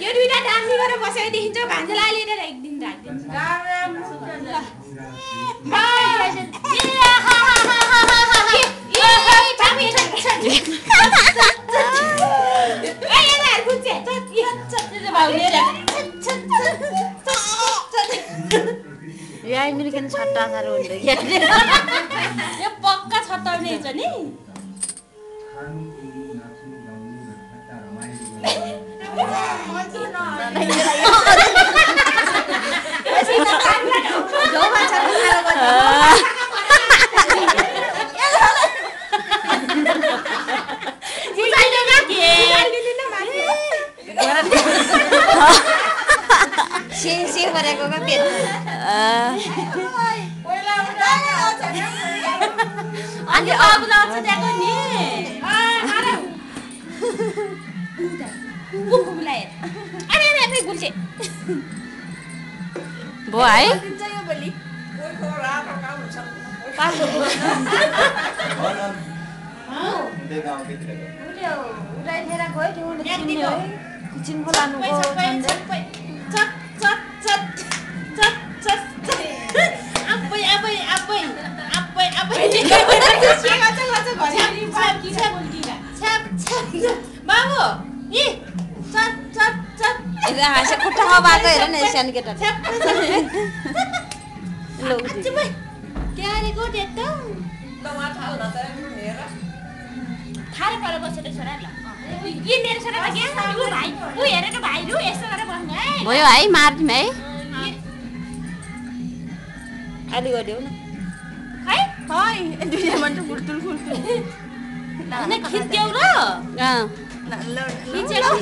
यी, दुइटा डान्सी गरेर बसेको देखिन्छ दिन राखिदिन्छ अमेरिकन छट्टा साह्रो हुन्छ यो पक्का छत्ताउने छ नि छट्टा साह्रो गर्छ। से से गरेको क्या पेट अनि अब लाउँछ त्यहाँको नि अरे अरे गुल्छे भयो है यो भोलि उडाइदिएर गयो त्यो चिन्ने हो चिनको लानुको छन्दै बाबु यी चट चट चट यसले हाँसे खुट्टामा बाएको हेर न सानो केटा ल उठी त्यहाँनिरको त्यस्तो थारै पर बसेर छोरा ल अँ। यी मेरो छोरा त क्या ऊ भाइ ऊ हेरेर भाइ रु यस्तो गरेर बस्नु है भयो है मारिदिउँ है अलि गरिदेऊ न है है दुईजना मान्छे होइन खिच्देऊ र खिचेको